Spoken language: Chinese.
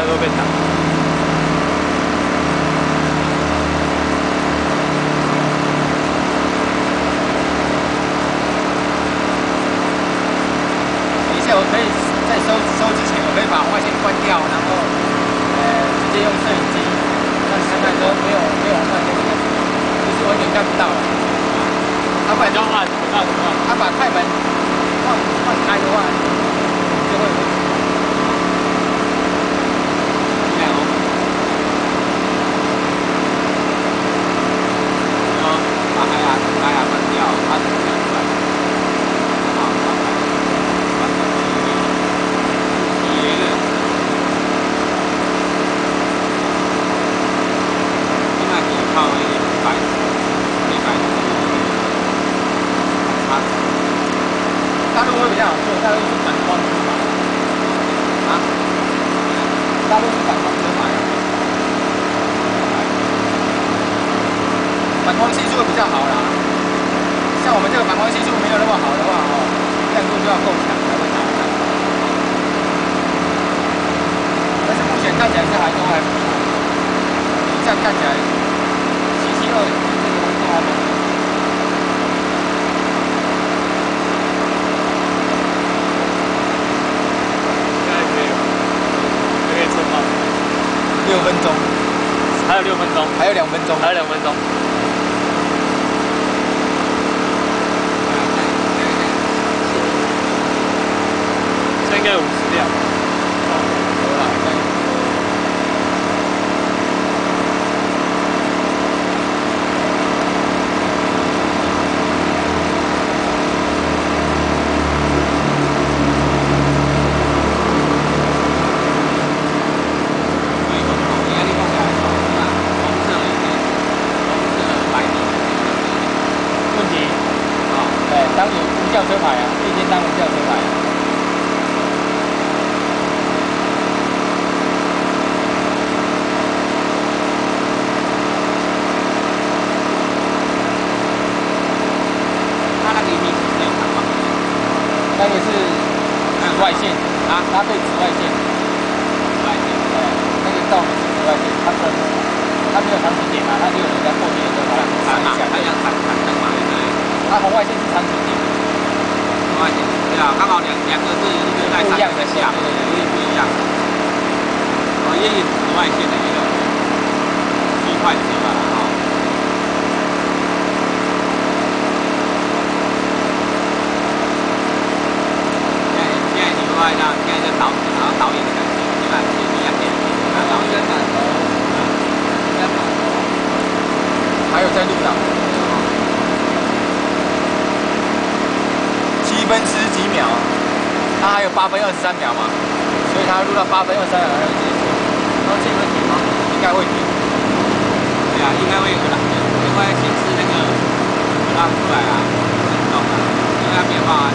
在那边打，等一下。我可以在收收之前，我可以把红外线关掉，然后呃，直接用摄影机。但是陈都没有，没有红外线，就是我全看不到了。他快到二，他快，他把快门。这样，所以大陆是反光执法啊，大陆是反光执法呀。反光系数比较好啦，像我们这个反光系数没有那么好的话哦，亮度就要够强才会打的。但是目前看起来这还都还不错，这样看起来七七二。钟，还有六分钟，还有两分钟，还有两分钟。应该五。系啊，夜间他们吊车来了。它那个音频是这样嘛？那个是紫外线，啊它对紫外线，紫外线，呃，那个照紫外线，它不，它没有长时点啊，它只有你在后面的时候，它才显示。它有闪闪闪码的，它红外线是长时点。外线，对啊，刚好两两个是一个在上，一个下，对，因为不一样。哦，因为紫外线的一个区块区嘛，哈、现在现在你外向，现在就导然后导演的感觉，对吧？一样一，然后在转头，在，还有在路上。分十几秒，他还有八分二十三秒嘛，所以他录到八分二十三秒才会结束。然后这会停吗？应该会停。对啊，应该会有的，因为显示那个拉出来啊，震动啊，应该没有办法。